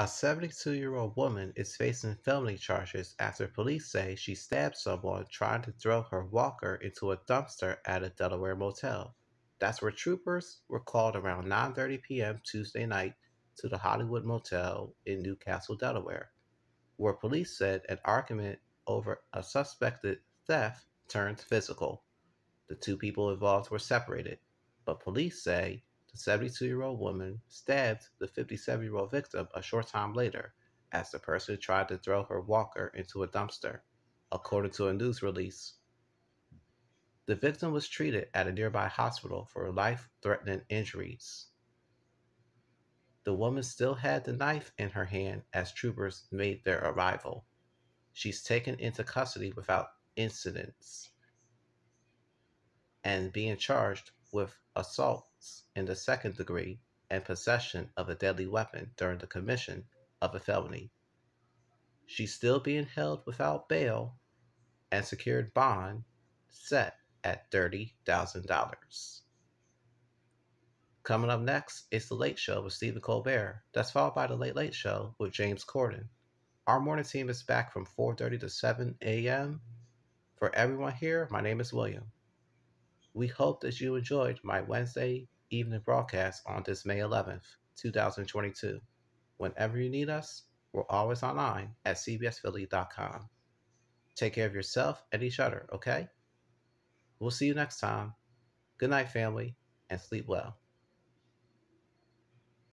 A 72 year old woman is facing felony charges after police say she stabbed someone trying to throw her walker into a dumpster at a Delaware motel. That's where troopers were called around 9:30 p.m. Tuesday night to the Hollywood Motel in New Castle, Delaware, where police said an argument over a suspected theft turned physical. The two people involved were separated, but police say the 72 year old woman stabbed the 57 year old victim a short time later as the person tried to throw her walker into a dumpster, according to a news release. The victim was treated at a nearby hospital for life threatening injuries. The woman still had the knife in her hand as troopers made their arrival. She's taken into custody without incidents and being charged with assaults in the second degree and possession of a deadly weapon during the commission of a felony. She's still being held without bail and secured bond set at $30,000. Coming up next is The Late Show with Stephen Colbert. That's followed by The Late Late Show with James Corden. Our morning team is back from 4.30 to 7 a.m. For everyone here, my name is William. We hope that you enjoyed my Wednesday evening broadcast on this May 11th, 2022. Whenever you need us, we're always online at cbsphilly.com. Take care of yourself and each other, okay? We'll see you next time. Good night, family, and sleep well.